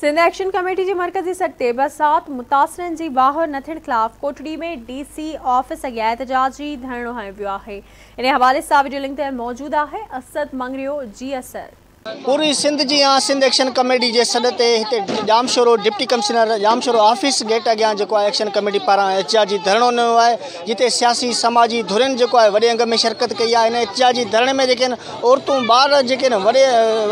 Sindh action committee के मरकज़ी सटे बरसात मुतासिरनि की वाह न थियण ख़िलाफ़ कोटड़ी में डी सी ऑफ़िस अॻियाँ एहतजाजी धरणो हणियो वियो आहे इन हवाले सां वीडियो लिंक मौजूदु आहे। असद मंगरियो जी असर पूरी सिंध जी या सिंध एक्शन कमेटी जे सॾ ते हिते Jamshoro deputy commissioner Jamshoro office gate अॻियाँ जेको आहे एक्शन कमेटी पारां एहतजाजी धरणो ॾिनो आहे। जिते सियासी समाजी धुरनि जेको आहे, वॾे अंग में शिरकत कई आहे। हिन एहतजाजी धरणे में जेके औरतूं, ॿार जेके आहिनि, वॾे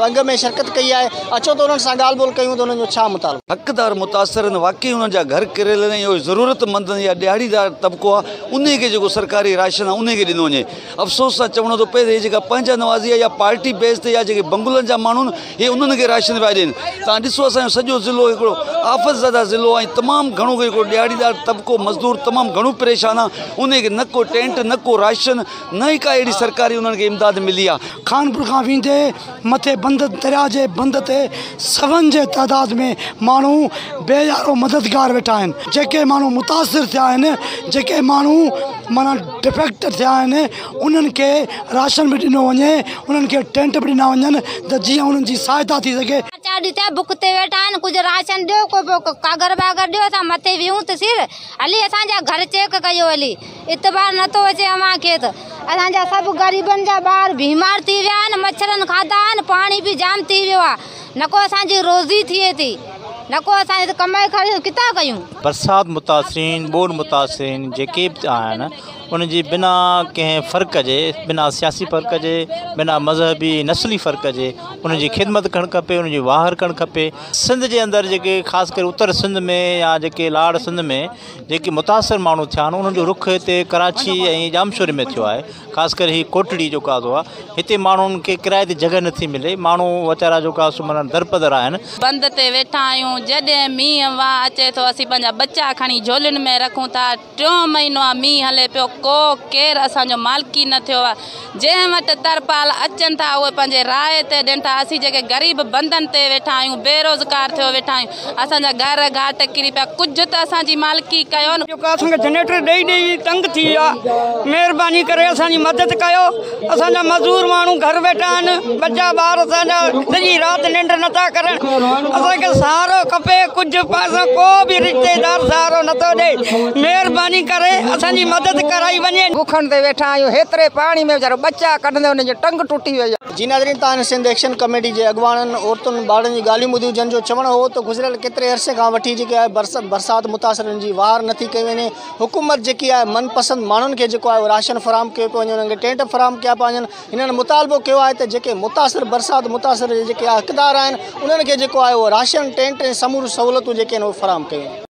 अंग में शिरकत कई आहे। अचो त उन्हनि सां ॻाल्हि ॿोल कयूं त उन्हनि जो हक़दार मुतासिर वाक़ई हुननि जा घर किरियल ज़रूरतमंद या ॾियारीदार तबिको आहे। उन खे जेको सरकारी राशन आहे उन खे ॾिनो वञे। अफ़सोस सां चवणो त इहे जेका पंहिंजा नवाज़ी आहे या पार्टी बेस ते या जेके बंगुलनि जा माण्हू आहिनि इहे राशन पिया ॾियनि। तव्हां ॾिसो असांजो ज़िलो हिकिड़ो आफ़तज़दा ज़िलो ऐं तमामु घणो हिकिड़ो मज़दूर, तमामु घणो परेशान आहे। न को टेंट, न को राशन, न ई का अहिड़ी सरकारी उन्हनि इमदाद मिली आहे। खानपुर खां वेंदे मथे बंद, दरिया जे बंद ते सवनि जे तइदाद में माण्हू बेयारो मददगार वेठा आहिनि। जेके माण्हू मुतासिर थिया आहिनि माना डिफेक्ट थिया आहिनि राशन बि ॾिनो वञे, उन्हनि टेंट बि ॾिना वञनि। त जीअं उन्हनि जी सहायता थी सघे चार ॾींहं थिया बुख ते वेठा आहिनि कुझु राशन ॾियो को कागर वागर ॾियो असां मथे वियूं त सिर। हली असांजा घर चेक कयो हली इतबार नथो अचे अव्हांखे त असांजा सभु ग़रीबनि जा ॿार बीमार थी विया आहिनि मच्छरनि खाधा आहिनि पाणी बि जाम थी वियो आहे न को असांजी रोज़ी थिए थी। न को असां कमाई खणी किथां कयूं? बरसाति मुतासिरीन ॿोॾि मुतासिरीन जेके बि आहिनि उनजी बिना कंहिं फ़र्क़ जे बिना सियासी फ़र्क़ जे बिना मज़हबी नस्ली फ़र्क़ जे उनजी ख़िदमत करणु खपे, उनजी वाहर करणु खपे। सिंध जे अंदरि जेके ख़ासि करे उत्तर सिंध में या जेके लाड़ सिंध में जेके मुतासिर माण्हू थिया आहिनि जो रुख हिते कराची ऐं जामशोरी में थियो आहे। ख़ासि करे हीअ कोटड़ी जो आहे हिते माण्हुनि खे किराए ते जॻह नथी मिले। माण्हू वीचारा जेका सुम्हण दरपदर आहिनि। बंद वेठा आहियूं, जॾहिं वाह अचे थो, असीं पंहिंजा बचा खणी झोलियुनि में रखूँ था, टियों महीनो आहे, मींहुं हले को केरु असांजो मालिकी न थियो आहे तरपाल अचनि था, उहे पंहिंजे राय ते ॾियनि था। असीं ग़रीब बंधनि ते वेठा आहियूं, बेरोज़गार थियो वेठा असांजा घर घाट किरी पिया। कुझु त असांजी मालिकी जनरेटर ॾेई ॾेई तंग थी वियो आहे महिरबानी करे असांजी मदद कयो। असांजा मज़दूर माण्हू घर वेठा आहिनि बचा ॿार असांजा निंड नथा करनि। सहारो खपे, कुझु असां को बि रिश्तेदार सहारो नथो ॾे महिरबानी मदद कराई वञे बुखनि ते वेठा आहियूं हेतिरे पाणी में वीचारो बचा कढंदे हुनजी टंग टुटी वई आहे जी। नाज़रीन तव्हां सिंध एक्शन कमेटी जे अॻुवाणनि औरतुनि ॿारनि जी ॻाल्हियूं ॿुधियूं जंहिंजो चवणु हो त गुज़िरियल केतिरे अरसे खां वठी जेके आहे बरसाति बरसाति मुतासिरनि जी वार नथी कई वञे। हुकूमत जेकी आहे मनपसंदि माण्हुनि खे जेको आहे उहो राशन फ़राहम कयो पियो वञे उन्हनि खे टेंट फ़राहम कया पिया वञनि। हिननि मुतालबो कयो आहे त जेके मुतासिर बरसाति मुतासिर जेके हक़दार आहिनि उन्हनि खे जेको आहे उहो राशन टेंट ऐं समूरियूं सहूलियतूं जेके आहिनि उहे फ़राहम कयूं।